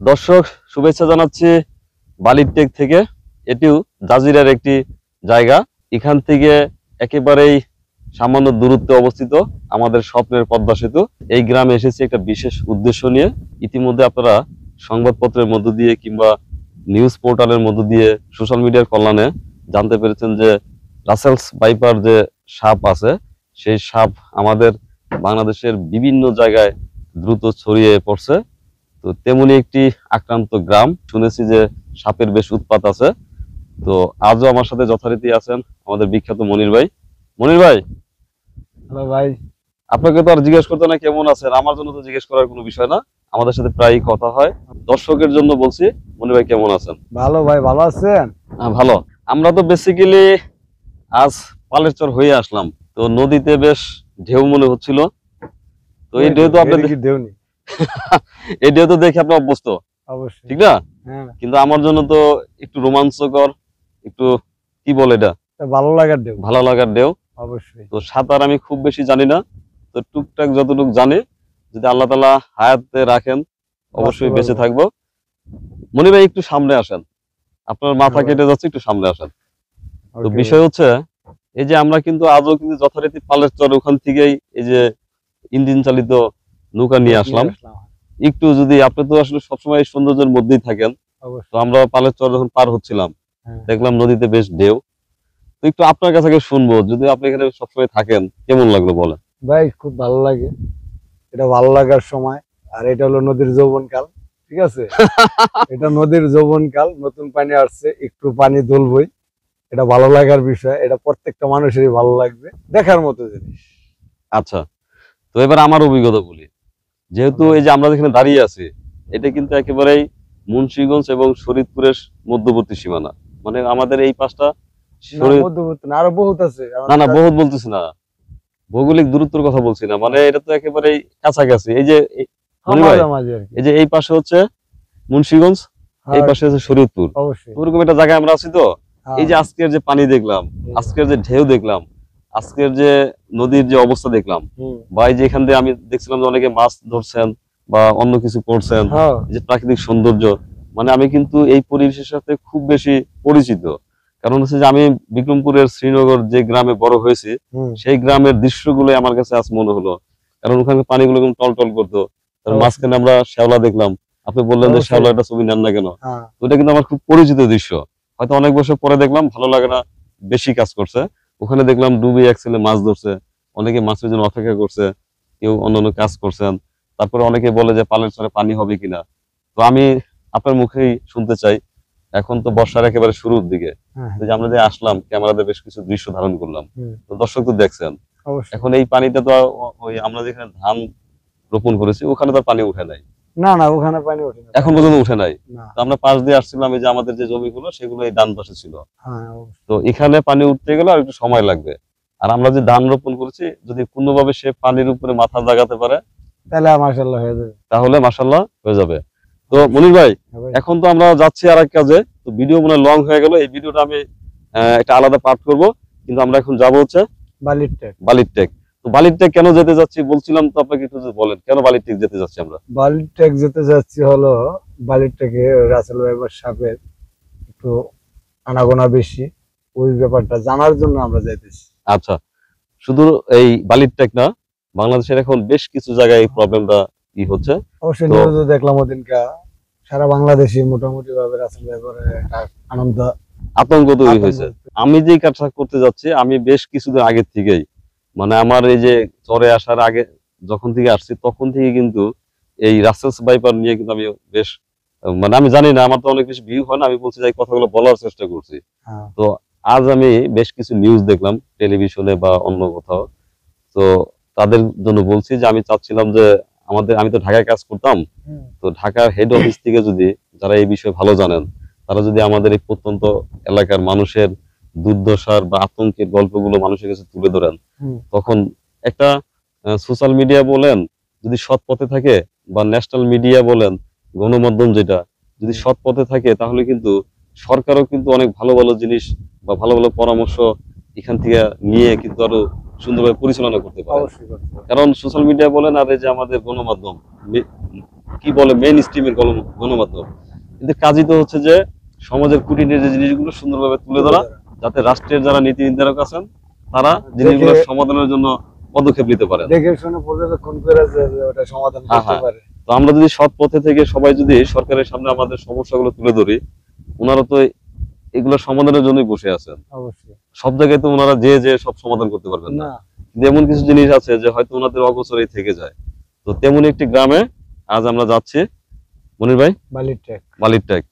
দর্শক, শুভেচ্ছা জানাচ্ছি বালিরটেক থেকে। এটিও জাজিরার একটি জায়গা। এখান থেকে একেবারেই সামান্য দূরত্বে অবস্থিত আমাদের স্বপ্নের পদ্মা সেতু। এই গ্রামে এসেছি একটা বিশেষ উদ্দেশ্য নিয়ে। ইতিমধ্যে আপনারা সংবাদপত্রের মধ্য দিয়ে কিংবা নিউজ পোর্টালের মধ্য দিয়ে সোশ্যাল মিডিয়ার কল্যাণে জানতে পেরেছেন যে রাসেলস বাইপার যে সাপ আছে, সেই সাপ আমাদের বাংলাদেশের বিভিন্ন জায়গায় দ্রুত ছড়িয়ে পড়ছে। তো তেমনি একটি আক্রান্ত গ্রাম। শুনেছি যে সাপের বেশ উৎপাত আছে। তো আজও আমার সাথে যথারীতি আছেন আমাদের বিখ্যাত মনির ভাই। মনির ভাই হ্যালো ভাই। আপনাকে তো আর জিজ্ঞেস করতে না কেমন আছেন? আমার জন্য তো জিজ্ঞেস করার কোনো বিষয় না। আমাদের সাথে প্রায়ই কথা হয়। দর্শকের জন্য বলছি মনির ভাই কেমন আছেন? ভালো ভাই ভালো আছেন? হ্যাঁ, ভালো। আমরা তো বেসিক্যালি আজ পালের চর হয়ে আসলাম। তো নদীতে বেশ ঢেউ মনে হচ্ছিল। তো এই ঢেউ তো আপনি ঢেউ দেওনি ঢেউ তো দেখে আপনি অভ্যস্ত। অবশ্যই। ঠিক না? হ্যাঁ। কিন্তু আমার জন্য তো একটু রোমাঞ্চকর একটু কি বলে এটা? ভালো লাগার দেব ভালো লাগার ঢেউ অবশ্যই। তো সাঁতার আমি খুব বেশি জানি না। তো টুকটাক যতটুকু জানি যদি আল্লাহ তালা হায়াতে রাখেন অবশ্যই বেঁচে থাকব। মনে ভাই একটু সামনে আসেন। আপনার মাথা হ্যাঁ। কেটে যাচ্ছে একটু সামনে আসেন। তো বিষয় হচ্ছে এই যে আমরা কিন্তু আজও কিন্তু যথারীতি পালের চর ওখান থেকেই এই যে ইঞ্জিন চালিত নৌকা নিয়ে আসলাম। একটু যদি আপনি তো আসলে সবসময় সৌন্দর্যের মধ্যেই থাকেন তো আমরা পালের চর যখন পার হচ্ছিলাম হ্যাঁ। দেখলাম নদীতে বেশ ঢেউ। তো একটু আপনার কাছে শুনব যদি আপনি এখানে সবসময় থাকেন কেমন লাগল বলেন? ভাই খুব ভালো লাগে। এটা ভালো লাগার সময়। আর এটা হলো নদীর যৌবনকাল ঠিক আছে? এটা নদীর যৌবনকাল নতুন পানি আসছে একটু পানি দুলবই। এটা ভালো লাগার বিষয় এটা প্রত্যেকটা মানুষেরই ভালো লাগবে দেখার মতো জিনিস। আচ্ছা তো এবার আমার অভিজ্ঞতা বলি। যেহেতু এই যে আমরা যেখানে দাঁড়িয়ে আছি এটা কিন্তু একেবারেই মুন্সিগঞ্জ এবং শরীদপুরের মধ্যবর্তী সীমানা। মানে আমাদের এই পাশটা না, না, আরও বহুত আছে। না না বহুত বলতেছি না। ভৌগোলিক দূরত্বের কথা বলছি না। মানে এটা তো একেবারেই কাছাকাছি। এই যে এই- এই যে এই পাশে হচ্ছে মুন্সিগঞ্জ এই হ্যাঁ, পাশে হচ্ছে অবশ্যই। ওরকম একটা জায়গায় আমরা আছি তো। হ্যাঁ, এই যে আজকের যে পানি দেখলাম আজকের যে ঢেউ দেখলাম আজকের যে নদীর যে অবস্থা দেখলাম এই যে এখান দিয়ে আমি দেখছিলাম যে অনেকে মাছ ধরছেন বা অন্য কিছু করছেন হ্যাঁ, যে প্রাকৃতিক সৌন্দর্য মানে আমি কিন্তু এই পরিবেশের সাথে খুব বেশি পরিচিত। কারণ হচ্ছে যে আমি বিক্রমপুরের শ্রীনগর যে গ্রামে বড় হয়েছি সেই গ্রামের দৃশ্যগুলো আমার কাছে আজ মনে হলো। কারণ ওখানে পানিগুলো কেমন টলটল করতো। তার মাঝখানে আমরা শ্যাওলা দেখলাম। আপনি বললেন যে। শ্যাওলা একটা ছবি নেন না কেন? হ্যাঁ, তো এটা কিন্তু আমার খুব পরিচিত দৃশ্য। হয়তো অনেক বছর পরে দেখলাম ভালো লাগে না বেশি কাজ করছে। ওখানে দেখলাম ডুবে এক ছেলে মাছ ধরছে। অনেকে মাছের জন্য অপেক্ষা করছে কেউ অন্যান্য কাজ করছেন। তারপরে অনেকে বলে যে পালের চরে পানি হবে কিনা। তো আমি আপনার মুখেই শুনতে চাই। এখন তো বর্ষার একেবারে শুরুর দিকে। হ্যাঁ, যে আমরা যে আসলাম ক্যামেরাতে বেশ কিছু দৃশ্য ধারণ করলাম। তো দর্শক তো দেখছেন। এখন এই পানিটা তো ওই আমরা যেখানে ধান রোপণ করেছি ওখানে তো পানি উঠে নাই। না না ওখানে পানি ওঠে না। এখন পর্যন্ত উঠে নাই। আমরা পাশ দিয়ে আসছিলাম এই যে আমাদের যে জমিগুলো সেগুলো এই ডান পাশে ছিল। হ্যাঁ তো এখানে পানি উঠতে গেলে আর একটু সময় লাগবে। আর আমরা যে ধান রোপণ করেছি যদি পূর্ণভাবে সে পানির উপরে মাথা জাগাতে পারে তাহলে মাসাল্লাহ হয়ে যাবে। তাহলে মাসাল্লাহ হয়ে যাবে। তো মনির ভাই হ্যাঁ এখন তো আমরা যাচ্ছি আর এক কাজে। তো ভিডিও মনে লং হয়ে গেল। এই ভিডিওটা আমি একটা আলাদা পার্ট করব। কিন্তু আমরা এখন যাব হচ্ছে বালির ট্যাগ বালির টেক। তো বালির কেন যেতে যাচ্ছি বলছিলাম তো আপনাকে একটু বলেন কেন বালির টেক যেতে যাচ্ছি আমরা? বালির যেতে যাচ্ছি হলো বালির রাসেল ভাইবার সাপের একটু আনাগোনা বেশি। ওই ব্যাপারটা জানার জন্য আমরা যাইতেছি। আচ্ছা শুধু এই বালিরটেক না বাংলাদেশের এখন বেশ কিছু জায়গায় এই প্রবলেমটা ই হচ্ছে। অবশ্যই নিউজও দেখলাম ওদিনকা। সারা বাংলাদেশে মোটামুটি ভাবে রাসেল ভাইবারের একটা আনন্দ আতঙ্ক তৈরি হয়েছে। আমি যে কাজটা করতে যাচ্ছি আমি বেশ কিছুদিন আগের থেকেই মানে আমার এই যে চরে আসার আগে যখন থেকে আসছি তখন থেকে কিন্তু এই রাসেলস বাইপার নিয়ে কিন্তু আমি বেশ মানে আমি জানি না আমার তো অনেক বেশি ভিউ হয় না আমি বলছি যে কথাগুলো বলার চেষ্টা করছি। হ্যাঁ, আজ আমি বেশ কিছু নিউজ দেখলাম টেলিভিশনে বা অন্য কোথাও। তো তাদের জন্য বলছি যে আমি চাচ্ছিলাম যে আমাদের আমি তো ঢাকায় কাজ করতাম। তো ঢাকার হেড অফিস থেকে যদি যারা এই বিষয়ে ভালো জানেন তারা যদি আমাদের এই প্রত্যন্ত এলাকার মানুষের দুর্দশার বা আতঙ্কের গল্পগুলো মানুষের কাছে তুলে ধরেন। তখন একটা সোশ্যাল মিডিয়া বলেন যদি সৎ পথে থাকে বা ন্যাশনাল মিডিয়া বলেন গণমাধ্যম যেটা যদি সৎ পথে থাকে তাহলে কিন্তু সরকারও কিন্তু অনেক ভালো ভালো জিনিস বা ভালো ভালো পরামর্শ এখান থেকে নিয়ে কিন্তু আরও সুন্দরভাবে পরিচালনা করতে পারে। অবশ্যই কারণ সোশ্যাল মিডিয়া বলেন আর এই যে আমাদের গণমাধ্যম কি বলে মেইন স্ট্রিমের গণমাধ্যম কিন্তু কাজই তো হচ্ছে যে সমাজের কুটিনের যে জিনিসগুলো সুন্দরভাবে তুলে ধরা। যাতে রাষ্ট্রের যারা নীতি নির্ধারক আছেন তারা জিনিসগুলো সমাধানের জন্য পদক্ষেপ নিতে পারেন। দেখে শুনে পর্যবেক্ষণ করে যে যে ওটা সমাধান হ্যাঁ, করতে হ্যাঁ। পারে। তো আমরা যদি সৎ পথে থেকে সবাই যদি সরকারের সামনে আমাদের সমস্যাগুলো তুলে ধরি ওনারা তো এগুলো সমাধানের জন্যই বসে আছেন। অবশ্যই। সব জায়গায় তো ওনারা যে যে সব সমাধান করতে পারবেন না। এমন কিছু জিনিস আছে যে হয়তো ওনাদের অগোচরেই থেকে যায়। তো তেমন একটি গ্রামে আজ আমরা যাচ্ছি। মনির ভাই? বালির ট্যাক বালির ট্যাগ